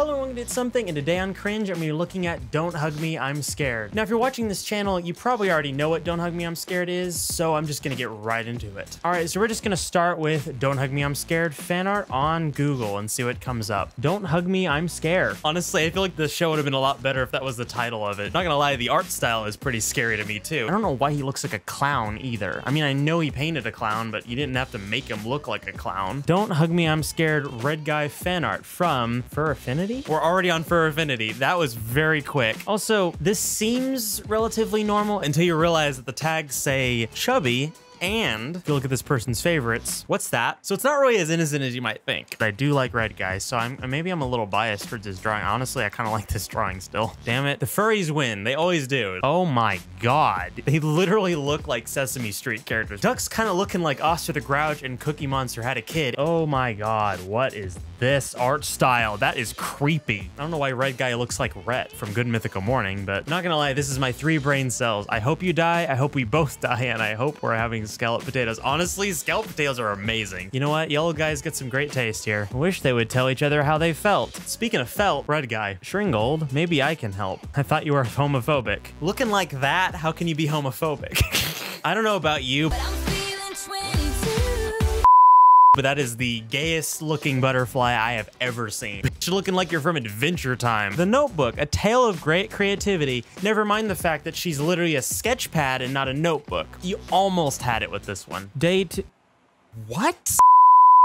hello everyone it's Something, and today on Cringe, I'm gonna be looking at Don't Hug Me, I'm Scared. Now, if you're watching this channel, you probably already know what Don't Hug Me, I'm Scared is, so I'm just gonna get right into it. All right, so we're just gonna start with Don't Hug Me, I'm Scared fan art on Google and see what comes up. Don't Hug Me, I'm Scared. Honestly, I feel like the show would have been a lot better if that was the title of it. Not gonna lie, the art style is pretty scary to me too. I don't know why he looks like a clown either. I mean, I know he painted a clown, but you didn't have to make him look like a clown. Don't Hug Me, I'm Scared red guy fan art from Fur Affinity? We're already on Fur Affinity. That was very quick. Also, this seems relatively normal until you realize that the tags say chubby and if you look at this person's favorites, what's that? So it's not really as innocent as you might think. But I do like red guys, so I'm maybe I'm a little biased towards this drawing. Honestly, I kind of like this drawing still. Damn it. The furries win. They always do. Oh my god. They literally look like Sesame Street characters. Duck's kind of looking like Oscar the Grouch and Cookie Monster had a kid. Oh my god. What is this art style? That is creepy. I don't know why red guy looks like Rhett from Good Mythical Morning, but not gonna lie, this is my three brain cells. I hope you die. I hope we both die, and I hope we're having scallop potatoes. Honestly, scallop potatoes are amazing. You know what? Yellow guys get some great taste here. I wish they would tell each other how they felt. Speaking of felt, red guy, Shrignold, maybe I can help. I thought you were homophobic. Looking like that, how can you be homophobic? I don't know about you. But that is the gayest looking butterfly I have ever seen. You're looking like you're from Adventure Time. The Notebook, a tale of great creativity. Never mind the fact that she's literally a sketch pad and not a notebook. You almost had it with this one. Date. What?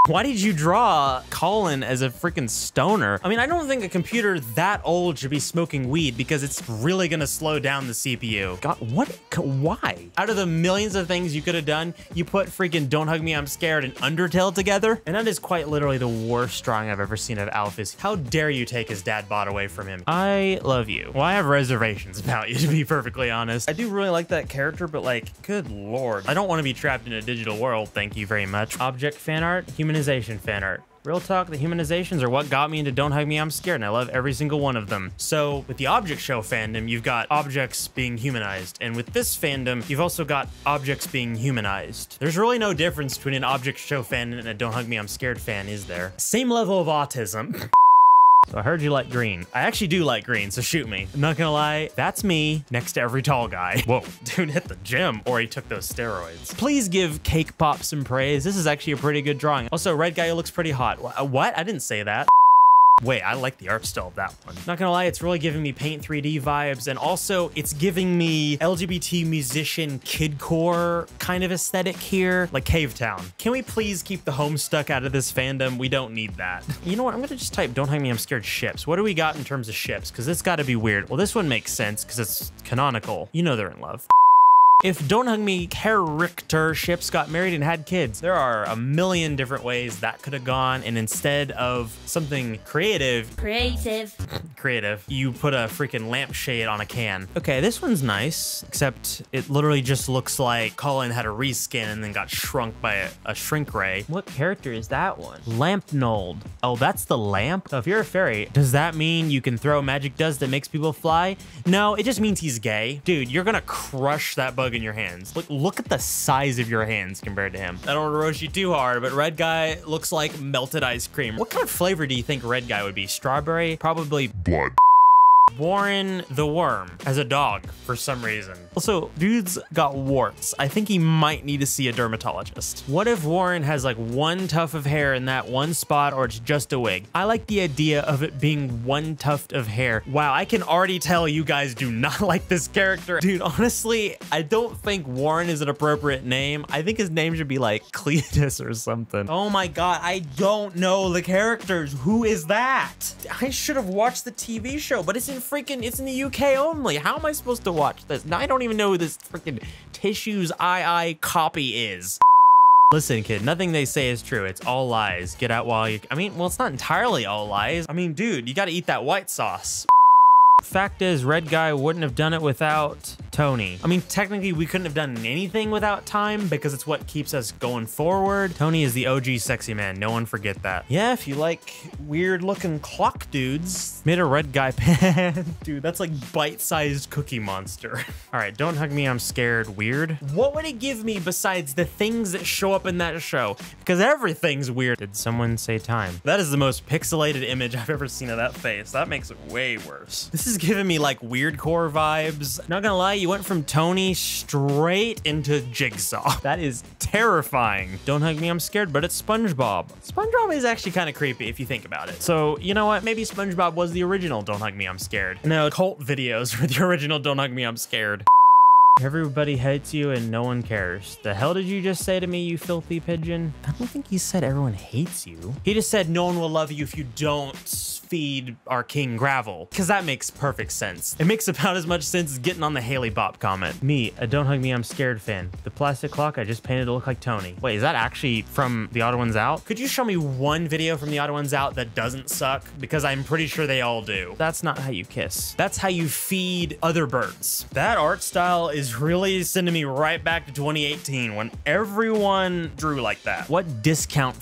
Why did you draw Colin as a freaking stoner? I mean, I don't think a computer that old should be smoking weed because it's really gonna slow down the CPU. God, what? Why? Out of the millions of things you could have done, you put freaking Don't Hug Me, I'm Scared and Undertale together? And that is quite literally the worst drawing I've ever seen of Alphys. How dare you take his dad bod away from him? I love you. Well, I have reservations about you, to be perfectly honest. I do really like that character, but like, good lord. I don't want to be trapped in a digital world, thank you very much. Object fan art, human humanization fan art. Real talk, the humanizations are what got me into Don't Hug Me, I'm Scared, and I love every single one of them. So with the object show fandom, you've got objects being humanized. And with this fandom, you've also got objects being humanized. There's really no difference between an object show fan and a Don't Hug Me, I'm Scared fan, is there? Same level of autism. So I heard you like green. I actually do like green, so shoot me. I'm not gonna lie, that's me next to every tall guy. Whoa, dude hit the gym or he took those steroids. Please give Cake Pop some praise. This is actually a pretty good drawing. Also, red guy looks pretty hot. What? I didn't say that. Wait, I like the art style of that one. Not gonna lie, it's really giving me Paint 3D vibes, and also it's giving me LGBT musician kidcore kind of aesthetic here, like Cavetown. Can we please keep the Homestuck out of this fandom? We don't need that. You know what? I'm gonna just type Don't Hug Me, I'm Scared ships. What do we got in terms of ships? Because this gotta be weird. Well, this one makes sense because it's canonical. You know they're in love. If Don't Hug Me character ships got married and had kids, there are a million different ways that could have gone. And instead of something creative, creative, creative, you put a freaking lampshade on a can. Okay, this one's nice, except it literally just looks like Colin had a reskin and then got shrunk by a, a shrink ray. What character is that one? Lampnold. Oh, that's the lamp? So if you're a fairy, does that mean you can throw magic dust that makes people fly? No, it just means he's gay. Dude, you're gonna crush that bug in your hands. Look, look at the size of your hands compared to him. I don't want to roast you too hard, but red guy looks like melted ice cream. What kind of flavor do you think red guy would be? Strawberry? Probably blood. Warren the Worm as a dog for some reason. Also, dude's got warts. I think he might need to see a dermatologist. What if Warren has like one tuft of hair in that one spot or it's just a wig? I like the idea of it being one tuft of hair. Wow, I can already tell you guys do not like this character. Dude, honestly, I don't think Warren is an appropriate name. I think his name should be like Cletus or something. Oh my god, I don't know the characters. Who is that? I should have watched the TV show, but it's in freaking, it's in the UK only. How am I supposed to watch this? I don't even know who this freaking Tissues II copy is. Listen, kid, nothing they say is true. It's all lies. Get out while you... I mean, well, it's not entirely all lies. I mean, dude, you gotta eat that white sauce. Fact is, Red Guy wouldn't have done it without Tony. I mean, technically, we couldn't have done anything without time because it's what keeps us going forward. Tony is the OG sexy man. No one forget that. Yeah, if you like weird looking clock dudes, made a red guy pen. Dude, that's like bite-sized cookie monster. All right, don't hug me. I'm scared. Weird. What would it give me besides the things that show up in that show? Because everything's weird. Did someone say time? That is the most pixelated image I've ever seen of that face. That makes it way worse. This is giving me like weird core vibes. Not gonna lie, you went from Tony straight into Jigsaw. That is terrifying. Don't hug me, I'm scared, but it's SpongeBob. SpongeBob is actually kind of creepy if you think about it. So, you know what? Maybe SpongeBob was the original Don't Hug Me, I'm Scared. No, cult videos were the original Don't Hug Me, I'm Scared. Everybody hates you and no one cares. The hell did you just say to me, you filthy pigeon? I don't think he said everyone hates you. He just said no one will love you if you don't feed our king gravel. Because that makes perfect sense. It makes about as much sense as getting on the Hale-Bopp comet. Me, a Don't Hug Me, I'm Scared fan. The plastic clock I just painted to look like Tony. Wait, is that actually from The Odd Ones Out? Could you show me one video from The Odd Ones Out that doesn't suck? Because I'm pretty sure they all do. That's not how you kiss. That's how you feed other birds. That art style is really sending me right back to 2018 when everyone drew like that. What discount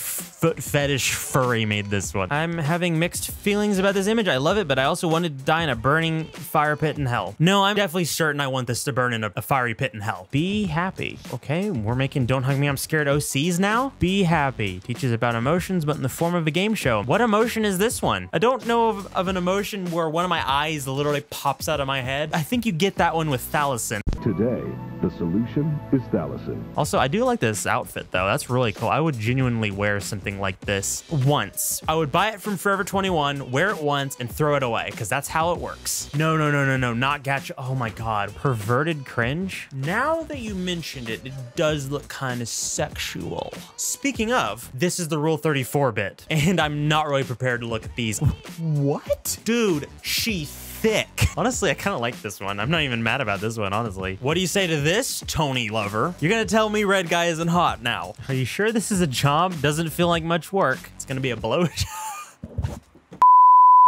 foot fetish furry made this one? I'm having mixed feelings about this image. I love it, but I also wanted to die in a burning fire pit in hell. No, I'm definitely certain I want this to burn in a, a fiery pit in hell. Be happy. Okay, we're making Don't Hug Me, I'm Scared OCs now. Be happy. Teaches about emotions, but in the form of a game show. What emotion is this one? I don't know of, of an emotion where one of my eyes literally pops out of my head. I think you get that one with Thalison. Today, the solution is Thalison. Also, I do like this outfit though. That's really cool. I would genuinely wear something like this once. I would buy it from Forever 21, wear it once, and throw it away because that's how it works. No, no, no, no, no, not Gacha. Oh my God, perverted cringe. Now that you mentioned it, it does look kind of sexual. Speaking of, this is the Rule 34 bit, and I'm not really prepared to look at these. What? Dude, she thick. Honestly, I kind of like this one. I'm not even mad about this one, honestly. What do you say to this, Tony lover? You're gonna tell me red guy isn't hot now. Are you sure this is a job? Doesn't feel like much work. It's gonna be a blowjob.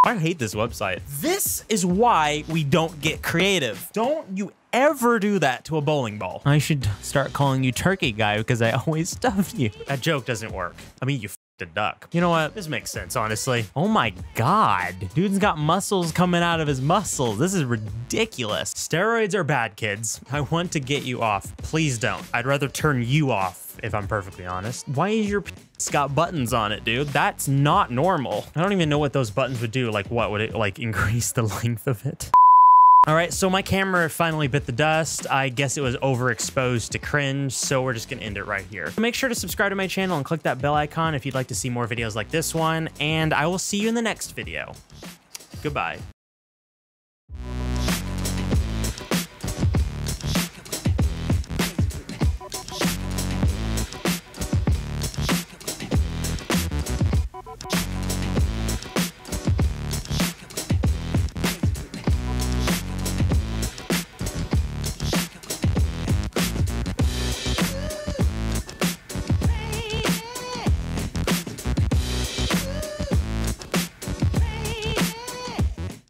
I hate this website. This is why we don't get creative. Don't you ever do that to a bowling ball. I should start calling you turkey guy because I always stuff you. That joke doesn't work. I mean, you a duck. You know what? This makes sense, honestly. Oh my god. Dude's got muscles coming out of his muscles. This is ridiculous. Steroids are bad, kids. I want to get you off. Please don't. I'd rather turn you off, if I'm perfectly honest. Why is your it's got buttons on it, dude. That's not normal. I don't even know what those buttons would do. Like, what would it, like, increase the length of it? All right, so my camera finally bit the dust. I guess it was overexposed to cringe, so we're just gonna end it right here. Make sure to subscribe to my channel and click that bell icon if you'd like to see more videos like this one, and I will see you in the next video. Goodbye.